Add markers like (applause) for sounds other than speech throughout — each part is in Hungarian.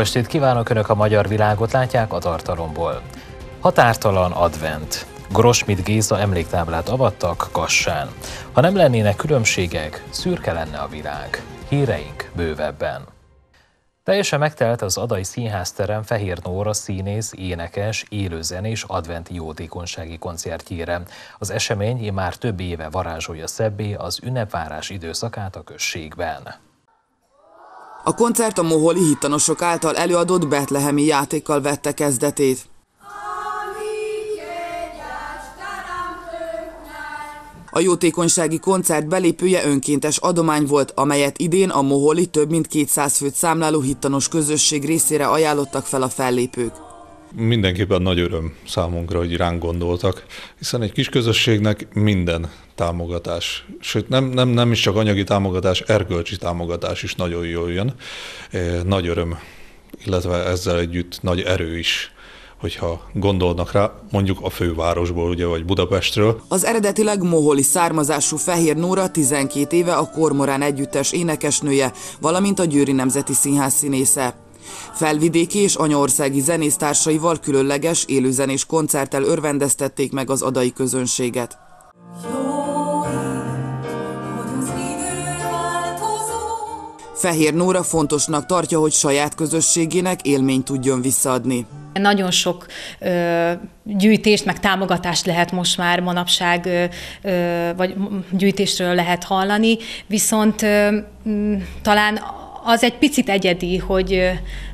Estét kívánok! Önök a magyar világot látják a tartalomból. Határtalan advent. Grosmit Géza emléktáblát avattak Kassán. Ha nem lennének különbségek, szürke lenne a világ. Híreink bővebben. Teljesen megtelt az Adai Színházterem Fehér Nóra színész, énekes, élőzenés adventi jótékonysági koncertjére. Az esemény már több éve varázsolja szebbé az ünnepvárás időszakát a községben. A koncert a moholi hittanosok által előadott betlehemi játékkal vette kezdetét. A jótékonysági koncert belépője önkéntes adomány volt, amelyet idén a moholi több mint 200 főt számláló hittanos közösség részére ajánlottak fel a fellépők. Mindenképpen nagy öröm számunkra, hogy ránk gondoltak, hiszen egy kis közösségnek minden támogatás, sőt nem, nem, nem is csak anyagi támogatás, erkölcsi támogatás is nagyon jól jön. Nagy öröm, illetve ezzel együtt nagy erő is hogyha gondolnak rá, mondjuk a fővárosból, ugye, vagy Budapestről. Az eredetileg moholi származású Fehér Nóra 12 éve a Kormorán együttes énekesnője, valamint a Győri Nemzeti Színház színésze. Felvidéki és anyaországi zenésztársaival különleges élőzenés koncerttel örvendeztették meg az adai közönséget. Fehér Nóra fontosnak tartja, hogy saját közösségének élményt tudjon visszaadni. Nagyon sok ö, gyűjtést, meg támogatást lehet most már manapság, ö, vagy gyűjtésről lehet hallani, viszont ö, talán az egy picit egyedi, hogy,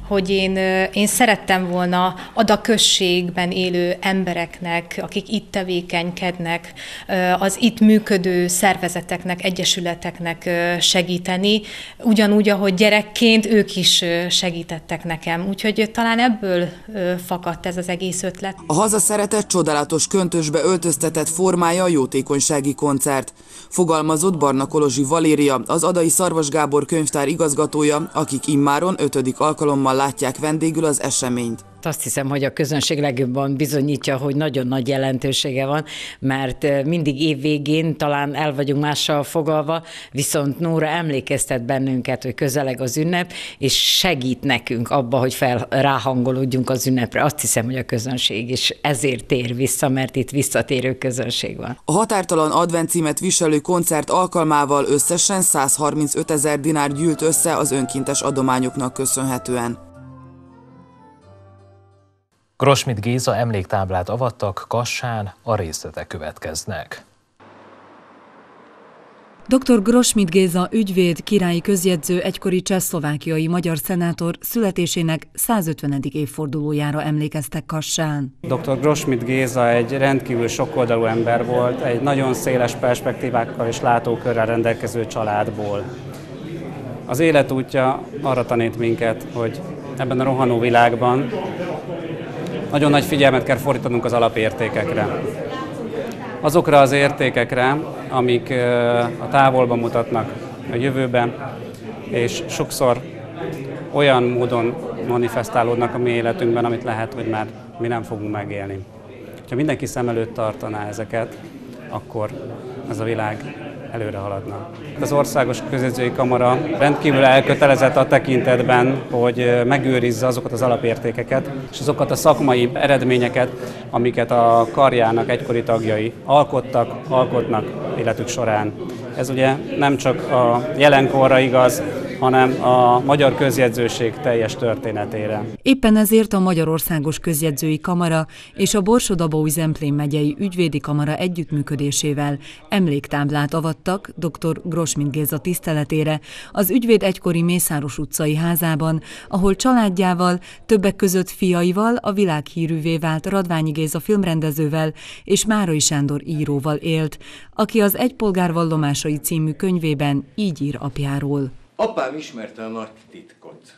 hogy én, én szerettem volna a községben élő embereknek, akik itt tevékenykednek, az itt működő szervezeteknek, egyesületeknek segíteni, ugyanúgy, ahogy gyerekként ők is segítettek nekem. Úgyhogy talán ebből fakadt ez az egész ötlet. A hazaszeretet csodálatos köntösbe öltöztetett formája a jótékonysági koncert. Fogalmazott Barna Kolozsi Valéria, az Adai Szarvas Gábor könyvtár igazgatója, akik immáron ötödik alkalommal látják vendégül az eseményt. Azt hiszem, hogy a közönség legjobban bizonyítja, hogy nagyon nagy jelentősége van, mert mindig évvégén talán el vagyunk mással fogalva, viszont Nóra emlékeztet bennünket, hogy közeleg az ünnep, és segít nekünk abba, hogy fel ráhangolódjunk az ünnepre. Azt hiszem, hogy a közönség is ezért tér vissza, mert itt visszatérő közönség van. A határtalan advent viselő koncert alkalmával összesen 135 ezer dinár gyűlt össze az önkéntes adományoknak köszönhetően. Grosmit Géza emléktáblát avattak Kassán, a részletek következnek. Dr. Grosmit Géza ügyvéd, királyi közjegyző, egykori csehszlovákiai magyar szenátor születésének 150. évfordulójára emlékeztek Kassán. Dr. Grosmit Géza egy rendkívül sokoldalú ember volt, egy nagyon széles perspektívákkal és látókörrel rendelkező családból. Az életútja arra tanít minket, hogy ebben a rohanó világban nagyon nagy figyelmet kell fordítanunk az alapértékekre. Azokra az értékekre, amik a távolban mutatnak a jövőben, és sokszor olyan módon manifestálódnak a mi életünkben, amit lehet, hogy már mi nem fogunk megélni. Ha mindenki szem előtt tartaná ezeket, akkor ez a világ előre haladna. Az Országos Közjegyzői Kamara rendkívül elkötelezett a tekintetben, hogy megőrizze azokat az alapértékeket és azokat a szakmai eredményeket, amiket a karjának egykori tagjai alkottak, alkotnak életük során. Ez ugye nem csak a jelenkorra igaz, hanem a magyar közjegyzőség teljes történetére. Éppen ezért a Magyarországos Közjegyzői Kamara és a Borsodabói Zemplén megyei ügyvédi kamara együttműködésével emléktáblát avattak dr. Grosmin Géza tiszteletére az ügyvéd egykori Mészáros utcai házában, ahol családjával, többek között fiaival, a világhírűvé vált Radványi Géza filmrendezővel és Márai Sándor íróval élt, aki az Egypolgár vallomásai című könyvében így ír apjáról. Apám ismerte a nagy titkot,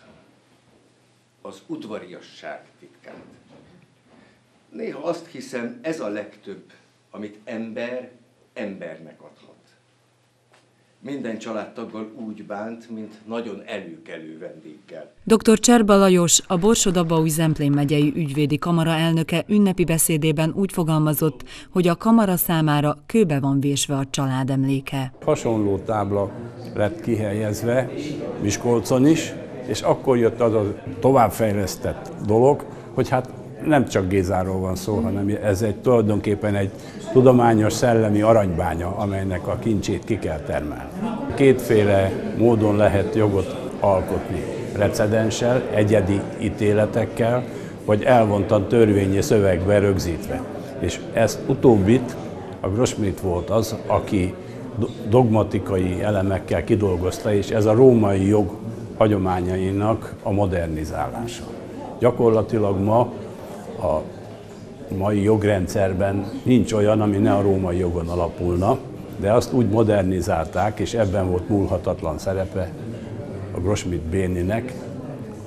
az udvariasság titkát. Néha azt hiszem, ez a legtöbb, amit ember embernek adhat. Minden családtaggal úgy bánt, mint nagyon előkelő vendéggel. Dr. Cserba Lajos, a Borsodabaúj Zemplén megyei ügyvédi kamara elnöke ünnepi beszédében úgy fogalmazott, hogy a kamara számára kőbe van vésve a család emléke. Hasonló tábla lett kihelyezve Miskolcon is, És akkor jött az a továbbfejlesztett dolog, hogy hát nem csak Gézáról van szó, hanem ez egy tulajdonképpen egy tudományos szellemi aranybánya, amelynek a kincsét ki kell termelni. Kétféle módon lehet jogot alkotni. Precedenssel, egyedi ítéletekkel, vagy elvontan törvényi szövegbe rögzítve. És ezt utóbbit a Grossmit volt az, aki dogmatikai elemekkel kidolgozta, és ez a római jog hagyományainak a modernizálása. Gyakorlatilag ma a mai jogrendszerben nincs olyan, ami ne a római jogon alapulna, de azt úgy modernizálták, és ebben volt múlhatatlan szerepe a Grossmit Béninek,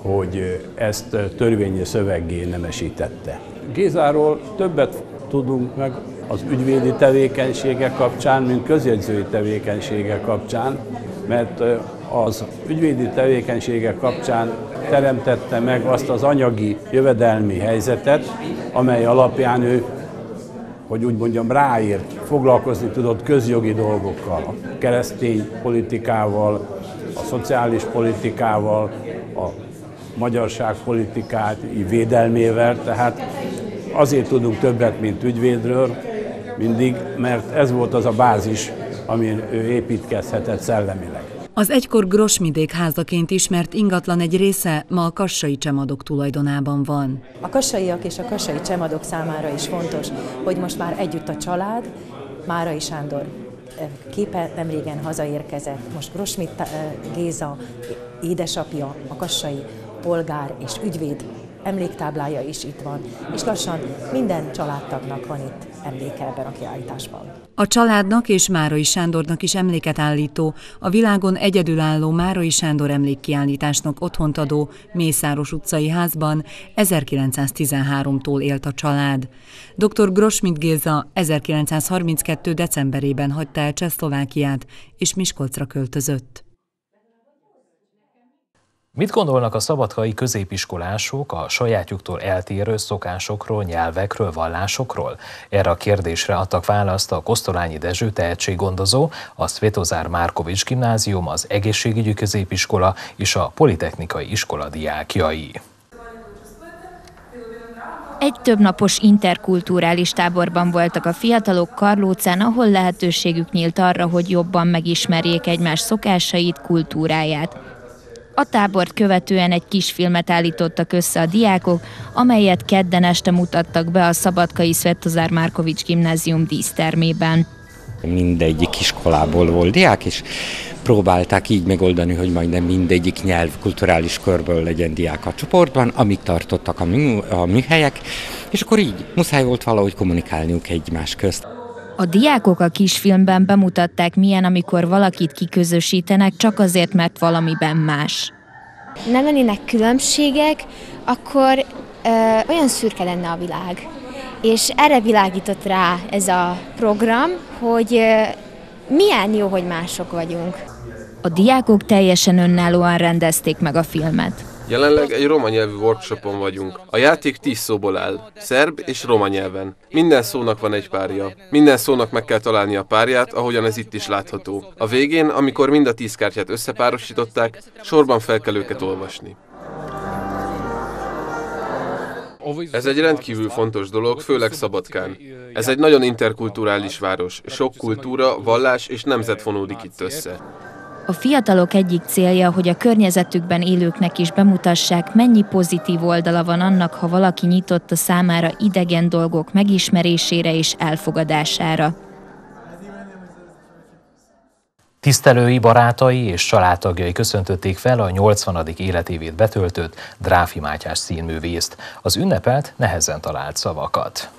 hogy ezt törvényi szöveggé nemesítette. Gézáról többet tudunk meg az ügyvédi tevékenysége kapcsán, mint közjegyzői tevékenysége kapcsán, mert az ügyvédi tevékenysége kapcsán teremtette meg azt az anyagi jövedelmi helyzetet, amely alapján ő, hogy úgy mondjam, ráírt, foglalkozni tudott közjogi dolgokkal, a keresztény politikával, a szociális politikával, a magyarság politikát védelmével, tehát azért tudunk többet, mint ügyvédről, mindig, mert ez volt az a bázis, amin ő építkezhetett szellemileg. Az egykor Grosmidék házaként ismert ingatlan egy része ma a kassai csemadok tulajdonában van. A kassaiak és a kassai csemadok számára is fontos, hogy most már együtt a család, Márai Sándor képe nem régen hazaérkezett, most Grosmit Géza édesapja, a kassai polgár és ügyvéd emléktáblája is itt van, és lassan minden családtagnak van itt emléke ebben a kiállításban. A családnak és Márai Sándornak is emléket állító, a világon egyedülálló Márai Sándor emlékkiállításnak otthont adó Mészáros utcai házban 1913-tól élt a család. Dr. Grosmit Géza 1932. decemberében hagyta el Csehszlovákiát és Miskolcra költözött. Mit gondolnak a szabadkai középiskolások a sajátjuktól eltérő szokásokról, nyelvekről, vallásokról? Erre a kérdésre adtak választ a Kosztolányi Dezső tehetséggondozó, a Svetozár Márkovics gimnázium, az egészségügyi középiskola és a Politechnikai iskola diákjai. Egy többnapos interkulturális táborban voltak a fiatalok Karlócán, ahol lehetőségük nyílt arra, hogy jobban megismerjék egymás szokásait, kultúráját. A tábort követően egy kisfilmet állítottak össze a diákok, amelyet kedden este mutattak be a Szabadkai Svetozár Márkovics gimnázium dísztermében. Mindegyik iskolából volt diák, és próbálták így megoldani, hogy majdnem mindegyik nyelv kulturális körből legyen diák a csoportban, amíg tartottak a, a műhelyek, és akkor így muszáj volt valahogy kommunikálniuk egymás közt. A diákok a kisfilmben bemutatták, milyen, amikor valakit kiközösítenek, csak azért, mert valamiben más. Nem lennének különbségek, akkor ö, olyan szürke lenne a világ. És erre világított rá ez a program, hogy ö, milyen jó, hogy mások vagyunk. A diákok teljesen önállóan rendezték meg a filmet. Jelenleg egy roma nyelvű workshopon vagyunk. A játék tíz szóból áll, szerb és roma nyelven. Minden szónak van egy párja. Minden szónak meg kell találni a párját, ahogyan ez itt is látható. A végén, amikor mind a tíz kártyát összepárosították, sorban fel kell őket olvasni. Ez egy rendkívül fontos dolog, főleg Szabadkán. Ez egy nagyon interkulturális város. Sok kultúra, vallás és nemzet fonódik itt össze. A fiatalok egyik célja, hogy a környezetükben élőknek is bemutassák, mennyi pozitív oldala van annak, ha valaki nyitott a számára idegen dolgok megismerésére és elfogadására. Tisztelői, barátai és családtagjai köszöntötték fel a 80. életévét betöltött Dráfi Mátyás színművészt. Az ünnepelt nehezen talált szavakat.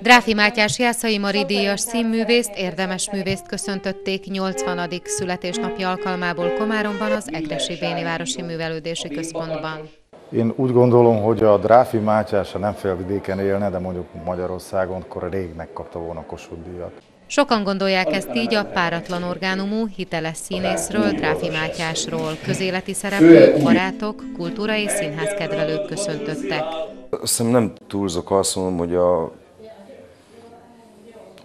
Dráfi Mátyás Jászai Mari díjas színművészt, érdemes művészt köszöntötték 80. születésnapja alkalmából Komáromban, az Egresi Béni Városi Művelődési Központban. Én úgy gondolom, hogy a Dráfi Mátyás, ha nem felvidéken élne, de mondjuk Magyarországon, akkor rég megkapta volna a Kossuth díjat. Sokan gondolják ezt így a páratlan orgánumú, hiteles színészről, Dráfi Mátyásról. Közéleti szereplők, barátok, kultúra és színház kedvelők köszöntöttek. Azt hiszem nem túlzok azt mondom, hogy a,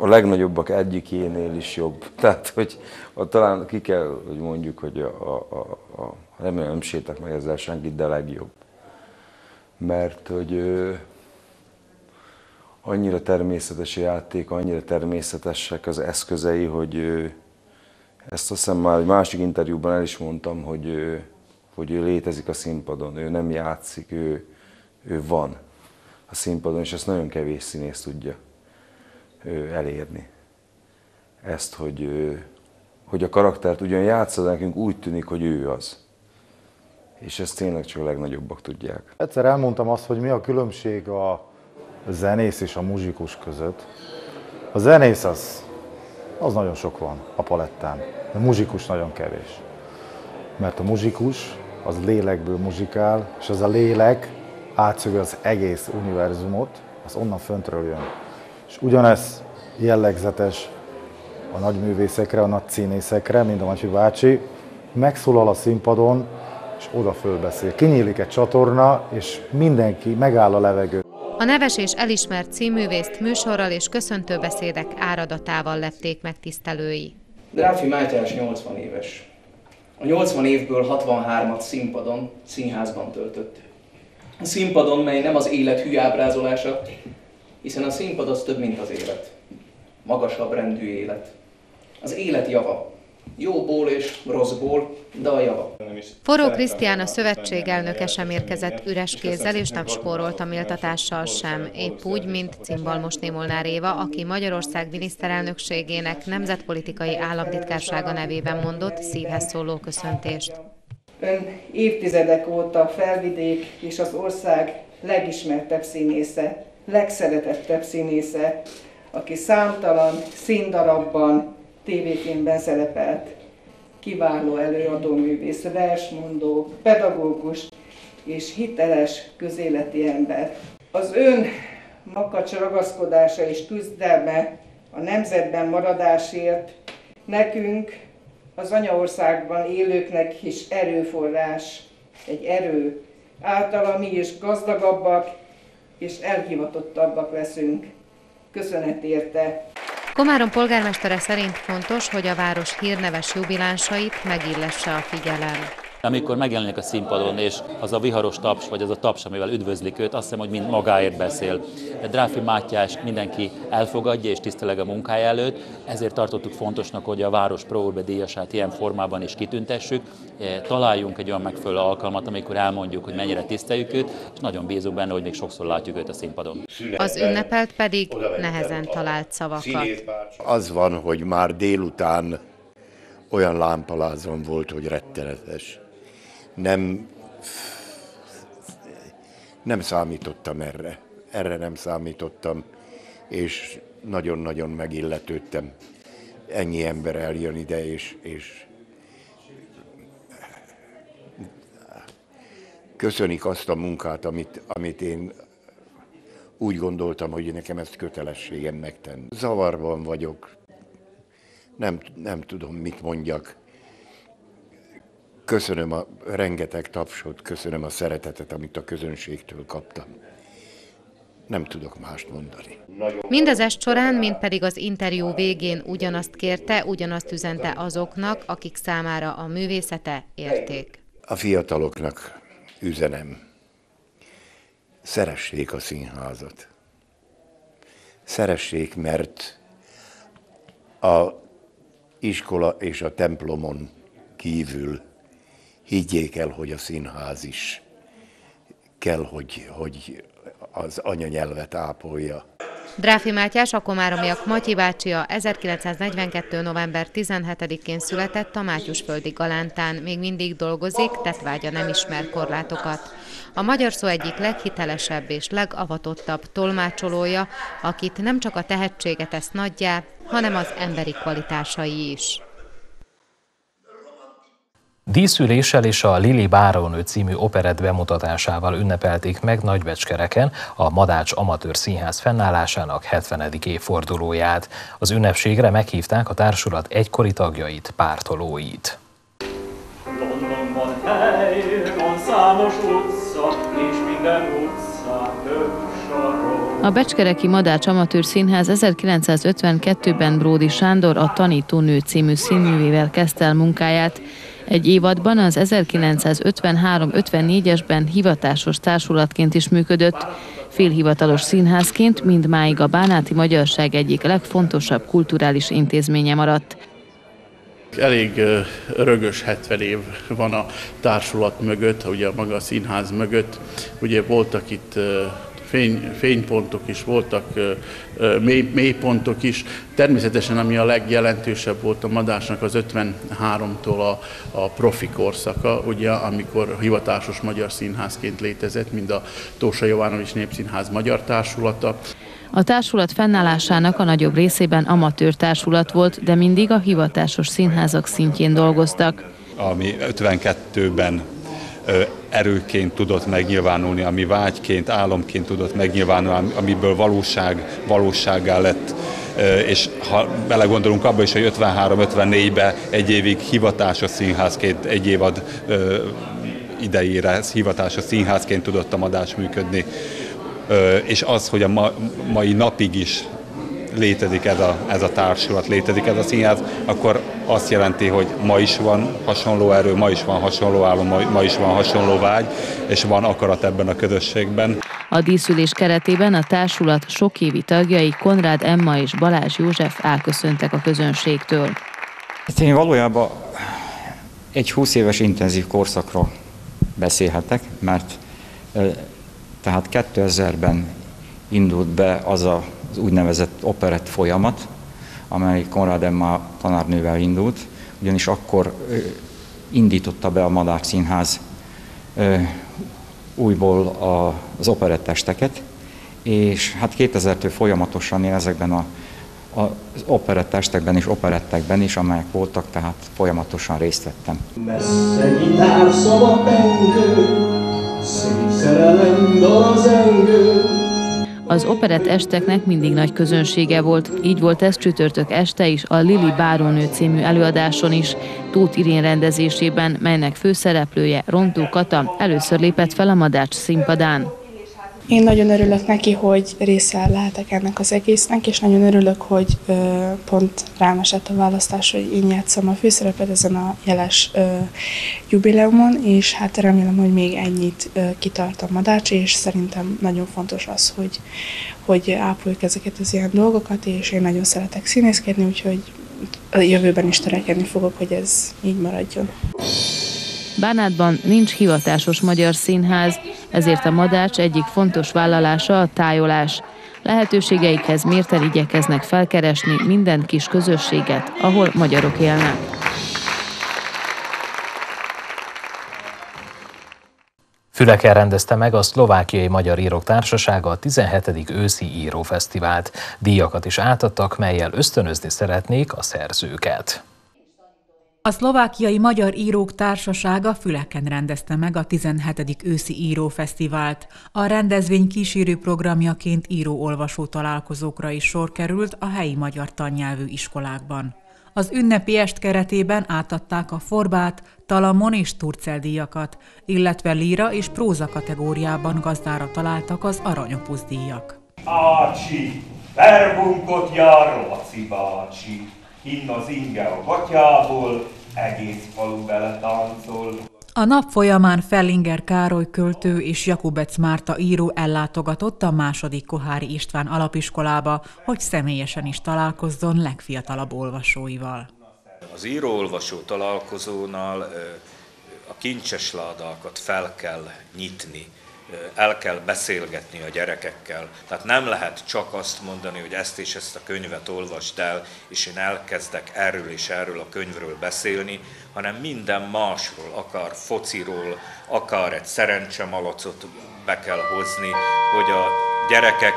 a legnagyobbak egyikénél is jobb. (laughs) Tehát, hogy a, talán ki kell, hogy mondjuk, hogy a, a, a, a remélem nem sétek meg ezzel senkit, de legjobb. Mert hogy ö, annyira természetes a játék, annyira természetesek az eszközei, hogy ö, ezt azt hiszem már egy másik interjúban el is mondtam, hogy, ö, hogy ő létezik a színpadon, ő nem játszik, ő, ő van a színpadon, és ezt nagyon kevés színész tudja elérni. Ezt, hogy, hogy a karaktert ugyan játszod, nekünk úgy tűnik, hogy ő az. És ezt tényleg csak a legnagyobbak tudják. Egyszer elmondtam azt, hogy mi a különbség a zenész és a muzsikus között. A zenész az, az nagyon sok van a palettán, a muzsikus nagyon kevés. Mert a muzsikus az lélekből muzsikál, és az a lélek átszövi az egész univerzumot, az onnan föntről jön. És ugyanez jellegzetes a nagy művészekre, a nagy színészekre, mint a Macsi bácsi, megszólal a színpadon, és oda fölbeszél. Kinyílik egy csatorna, és mindenki megáll a levegő. A neves és elismert színművészt műsorral és köszöntőbeszédek áradatával lepték meg tisztelői. Dráfi Mátyás 80 éves. A 80 évből 63-at színpadon, színházban töltött. A színpadon, mely nem az élet hű ábrázolása, hiszen a színpad az több, mint az élet. Magasabb rendű élet. Az élet java. Jóból és rosszból, de a java. Forró Krisztián a szövetség elnöke sem érkezett üres kézzel, és nem spórolt a méltatással sem, épp úgy, mint Cimbalmosné Molnár Éva, aki Magyarország miniszterelnökségének nemzetpolitikai államtitkársága nevében mondott szívhez szóló köszöntést. Ön évtizedek óta felvidék és az ország legismertebb színésze, legszeretettebb színésze, aki számtalan színdarabban, tévéfilmben szerepelt. Kiváló előadóművész, versmondó, pedagógus és hiteles közéleti ember. Az ön makacs ragaszkodása és küzdelme a nemzetben maradásért nekünk, az anyaországban élőknek is erőforrás, egy erő. Általa mi is gazdagabbak és elhivatottabbak leszünk. Köszönet érte! Komárom polgármestere szerint fontos, hogy a város hírneves jubilánsait megillesse a figyelem. Amikor megjelenik a színpadon, és az a viharos taps, vagy az a taps, amivel üdvözlik őt, azt hiszem, hogy mind magáért beszél. Dráfi Mátyás mindenki elfogadja és tiszteleg a munkája előtt, ezért tartottuk fontosnak, hogy a város Pro díjasát ilyen formában is kitüntessük. Találjunk egy olyan megfelelő alkalmat, amikor elmondjuk, hogy mennyire tiszteljük őt, és nagyon bízunk benne, hogy még sokszor látjuk őt a színpadon. Az ünnepelt pedig nehezen talált szavakat. Az van, hogy már délután olyan lámpalázon volt, hogy rettenetes nem, nem számítottam erre. Erre nem számítottam, és nagyon-nagyon megilletődtem. Ennyi ember eljön ide, és, és köszönik azt a munkát, amit, amit én úgy gondoltam, hogy nekem ezt kötelességem megtenni. Zavarban vagyok, nem, nem tudom, mit mondjak. Köszönöm a rengeteg tapsot, köszönöm a szeretetet, amit a közönségtől kaptam. Nem tudok mást mondani. Mindezes során, mint pedig az interjú végén ugyanazt kérte, ugyanazt üzente azoknak, akik számára a művészete érték. A fiataloknak üzenem, szeressék a színházat. Szeressék, mert a iskola és a templomon kívül higgyék el, hogy a színház is kell, hogy, hogy az anyanyelvet ápolja. Dráfi Mátyás, a komáromiak Matyi bácsia 1942. november 17-én született a Mátyusföldi Galántán, még mindig dolgozik, tetvágya nem ismer korlátokat. A magyar szó egyik leghitelesebb és legavatottabb tolmácsolója, akit nem csak a tehetsége tesz nagyjá, hanem az emberi kvalitásai is. Díszüléssel és a Lili Bárónő című operett bemutatásával ünnepelték meg Nagybecskereken a Madács Amatőr Színház fennállásának 70. évfordulóját. Az ünnepségre meghívták a társulat egykori tagjait, pártolóit. Londonban hely, van számos utca, és minden utca a Becskereki Madács Amatőr Színház 1952-ben Bródi Sándor a Tanítónő című színművével kezdte el munkáját, Egy évadban az 1953-54-esben hivatásos társulatként is működött, félhivatalos színházként mindmáig a Bánáti Magyarság egyik legfontosabb kulturális intézménye maradt. Elég rögös 70 év van a társulat mögött, ugye a maga a színház mögött. Ugye voltak itt fény, fénypontok is voltak, mély, mélypontok is. Természetesen, ami a legjelentősebb volt a Madásnak az 53-tól a, a profi korszaka, ugye, amikor hivatásos magyar színházként létezett, mind a Tósa Jovanovics Népszínház Magyar Társulata. A társulat fennállásának a nagyobb részében amatőr társulat volt, de mindig a hivatásos színházak szintjén dolgoztak. Ami 52-ben erőként tudott megnyilvánulni, ami vágyként, álomként tudott megnyilvánulni, amiből valóság, valósággá lett. És ha belegondolunk abba is, hogy 53-54-ben egy évig hivatásos színházként, egy évad idejére hivatásos színházként tudott a madás működni, és az, hogy a ma, mai napig is létezik ez a, ez a társulat, létezik ez a színház, akkor azt jelenti, hogy ma is van hasonló erő, ma is van hasonló álom, ma, ma is van hasonló vágy, és van akarat ebben a közösségben. A díszülés keretében a társulat sokévi tagjai Konrád Emma és Balázs József elköszöntek a közönségtől. Hát én valójában egy 20 éves intenzív korszakról beszélhetek, mert tehát 2000-ben indult be az a az úgynevezett operett folyamat, amely Konrad Emma tanárnővel indult, ugyanis akkor indította be a Madár Színház újból az operettesteket, és hát 2000-től folyamatosan én ezekben a, a, az operettestekben és operettekben is, amelyek voltak, tehát folyamatosan részt vettem. Messze gitár szava pengő, szerelem dal zengő, az operett esteknek mindig nagy közönsége volt, így volt ez csütörtök este is a Lili Bárónő című előadáson is, Tóth Irén rendezésében, melynek főszereplője Rontó Kata először lépett fel a Madács színpadán. Én nagyon örülök neki, hogy része lehetek ennek az egésznek, és nagyon örülök, hogy ö, pont rám esett a választás, hogy én játszom a főszerepet ezen a jeles ö, jubileumon, és hát remélem, hogy még ennyit ö, kitart a Madács, és szerintem nagyon fontos az, hogy, hogy ápoljuk ezeket az ilyen dolgokat, és én nagyon szeretek színészkedni, úgyhogy a jövőben is törekedni fogok, hogy ez így maradjon. Bánátban nincs hivatásos magyar színház, ezért a Madács egyik fontos vállalása a tájolás. Lehetőségeikhez mérten igyekeznek felkeresni minden kis közösséget, ahol magyarok élnek. Füleken rendezte meg a Szlovákiai Magyar Írók Társasága a 17. őszi írófesztivált. Díjakat is átadtak, melyel ösztönözni szeretnék a szerzőket. A Szlovákiai Magyar Írók Társasága Füleken rendezte meg a 17. őszi írófesztivált. A rendezvény kísérő programjaként író-olvasó találkozókra is sor került a helyi magyar tannyelvű iskolákban. Az ünnepi est keretében átadták a Forbát, Talamon és Turcel díjakat, illetve líra és próza kategóriában gazdára találtak az Aranyopusz díjak. Ácsi, verbunkot jár, Laci bácsi, Hinn az inge a gatyából, egész falu bele táncol. A nap folyamán Fellinger Károly költő és Jakubec Márta író ellátogatott a második Kohári István alapiskolába, hogy személyesen is találkozzon legfiatalabb olvasóival. Az író-olvasó találkozónál a kincses ládákat fel kell nyitni, el kell beszélgetni a gyerekekkel. Tehát nem lehet csak azt mondani, hogy ezt és ezt a könyvet olvasd el, és én elkezdek erről és erről a könyvről beszélni, hanem minden másról, akár fociról, akár egy szerencsemalacot be kell hozni, hogy a gyerekek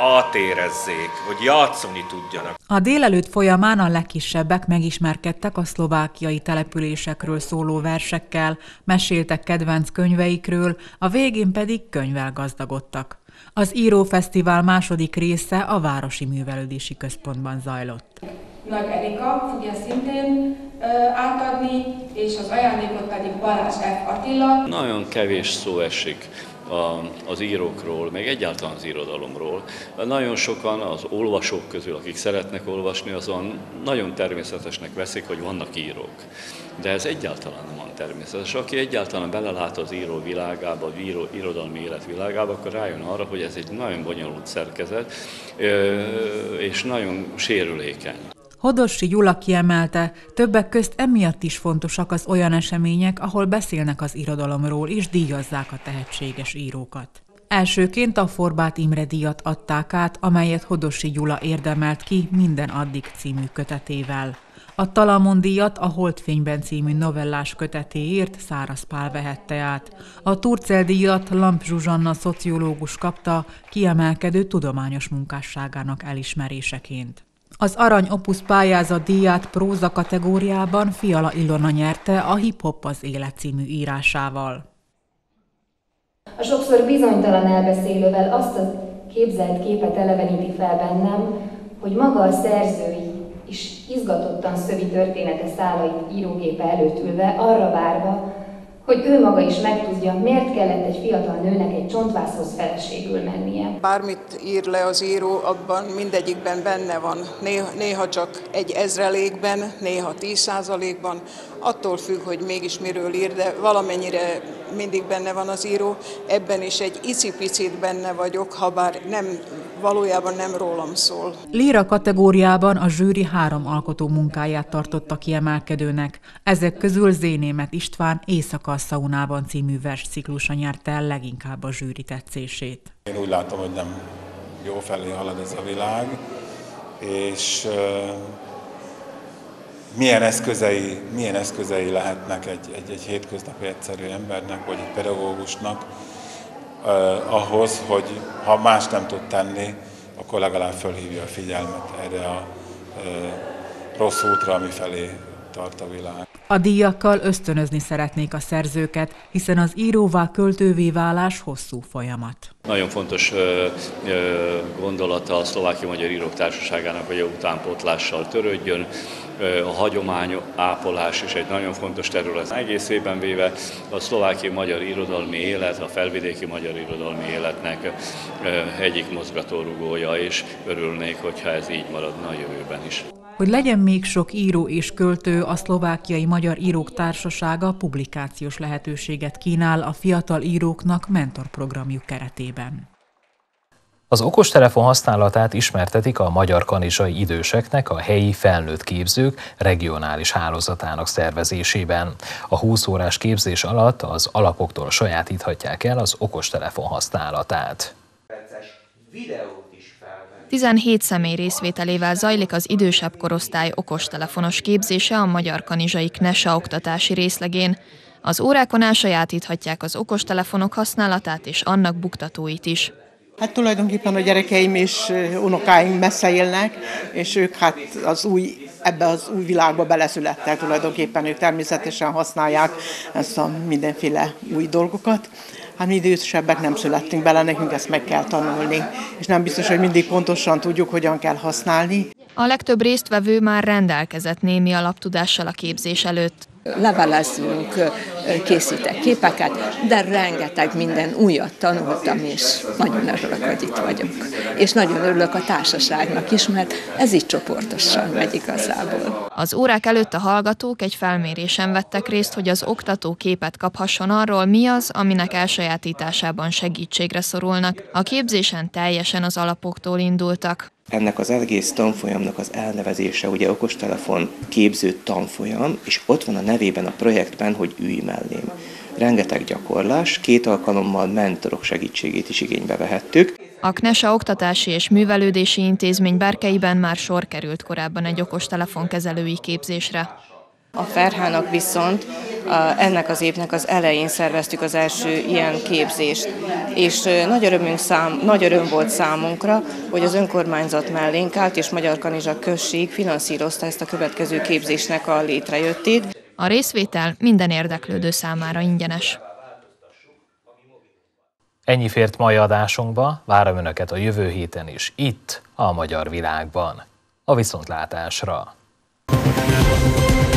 átérezzék, hogy játszani tudjanak. A délelőtt folyamán a legkisebbek megismerkedtek a szlovákiai településekről szóló versekkel, meséltek kedvenc könyveikről, a végén pedig könyvvel gazdagodtak. Az Írófesztivál második része a Városi Művelődési Központban zajlott. Nagy Erika fogja szintén ö, átadni, és az ajándékot pedig Balázs F. Attila. Nagyon kevés szó esik az írókról, meg egyáltalán az irodalomról. Nagyon sokan az olvasók közül, akik szeretnek olvasni, azon nagyon természetesnek veszik, hogy vannak írók. De ez egyáltalán nem van természetes. Aki egyáltalán belelát az író világába, az író, irodalmi élet világába, akkor rájön arra, hogy ez egy nagyon bonyolult szerkezet, és nagyon sérülékeny. Hodossi Gyula kiemelte, többek közt emiatt is fontosak az olyan események, ahol beszélnek az irodalomról és díjazzák a tehetséges írókat. Elsőként a Forbát Imre díjat adták át, amelyet Hodossi Gyula érdemelt ki minden addig című kötetével. A Talamon díjat a Holdfényben című novellás kötetéért Száraz Pál vehette át. A Turcel díjat Lamp Zsuzsanna szociológus kapta kiemelkedő tudományos munkásságának elismeréseként. Az Arany Opus pályázat díját próza kategóriában Fiala Ilona nyerte a Hip Hop az élet című írásával. A sokszor bizonytalan elbeszélővel azt a képzelt képet eleveníti fel bennem, hogy maga a szerzői is izgatottan szövi története szálait írógépe előtt ülve, arra várva, hogy ő maga is megtudja, miért kellett egy fiatal nőnek egy csontvászhoz feleségül mennie. Bármit ír le az író, abban mindegyikben benne van. Néha, néha csak egy ezrelékben, néha tíz százalékban, attól függ, hogy mégis miről ír, de valamennyire mindig benne van az író. Ebben is egy icipicit benne vagyok, ha bár nem, valójában nem rólam szól. Líra kategóriában a zsűri három alkotó munkáját tartotta kiemelkedőnek. Ezek közül Zénémet István Éjszaka a szaunában című versciklusa nyerte el leginkább a zsűri tetszését. Én úgy látom, hogy nem jó felé halad ez a világ, és milyen eszközei, milyen eszközei lehetnek egy, egy, egy hétköznapi egyszerű embernek, vagy egy pedagógusnak eh, ahhoz, hogy ha más nem tud tenni, akkor legalább fölhívja a figyelmet erre a eh, rossz útra, ami felé tart a világ. A díjakkal ösztönözni szeretnék a szerzőket, hiszen az íróvá költővé válás hosszú folyamat. Nagyon fontos ö, ö, gondolata a Szlovákia Magyar Írók Társaságának, hogy a utánpótlással törődjön. A hagyomány ápolás is egy nagyon fontos terület. Egész évben véve a szlovákiai magyar irodalmi élet, a felvidéki magyar irodalmi életnek egyik mozgatórugója, és örülnék, hogyha ez így maradna a jövőben is. Hogy legyen még sok író és költő, a Szlovákiai Magyar Írók Társasága publikációs lehetőséget kínál a fiatal íróknak mentorprogramjuk keretében. Az okostelefon használatát ismertetik a magyar kanizsai időseknek a helyi felnőtt képzők regionális hálózatának szervezésében. A 20 órás képzés alatt az alapoktól sajátíthatják el az okostelefon használatát. Videó 17 személy részvételével zajlik az idősebb korosztály okostelefonos képzése a Magyar Kanizsai Knesa oktatási részlegén. Az órákon elsajátíthatják az okostelefonok használatát és annak buktatóit is. Hát tulajdonképpen a gyerekeim és unokáim messze élnek, és ők hát az új, ebbe az új világba beleszülettek tulajdonképpen, ők természetesen használják ezt a mindenféle új dolgokat hát mi idősebbek nem születtünk bele, nekünk ezt meg kell tanulni, és nem biztos, hogy mindig pontosan tudjuk, hogyan kell használni. A legtöbb résztvevő már rendelkezett némi alaptudással a képzés előtt levelezünk, készítek képeket, de rengeteg minden újat tanultam, és nagyon örülök, hogy itt vagyok. És nagyon örülök a társaságnak is, mert ez így csoportosan megy igazából. Az órák előtt a hallgatók egy felmérésen vettek részt, hogy az oktató képet kaphasson arról, mi az, aminek elsajátításában segítségre szorulnak. A képzésen teljesen az alapoktól indultak. Ennek az egész tanfolyamnak az elnevezése ugye okostelefon képző tanfolyam, és ott van a nevében a projektben, hogy ülj mellém. Rengeteg gyakorlás, két alkalommal mentorok segítségét is igénybe vehettük. A KNESA Oktatási és Művelődési Intézmény Berkeiben már sor került korábban egy okostelefon kezelői képzésre. A Ferhának viszont ennek az évnek az elején szerveztük az első ilyen képzést, és nagy, örömünk szám, nagy öröm volt számunkra, hogy az önkormányzat mellénk állt, és Magyar Kanizsa község finanszírozta ezt a következő képzésnek a létrejöttét. A részvétel minden érdeklődő számára ingyenes. Ennyi fért mai adásunkba, várom Önöket a jövő héten is, itt, a Magyar Világban. A viszontlátásra! Thank you.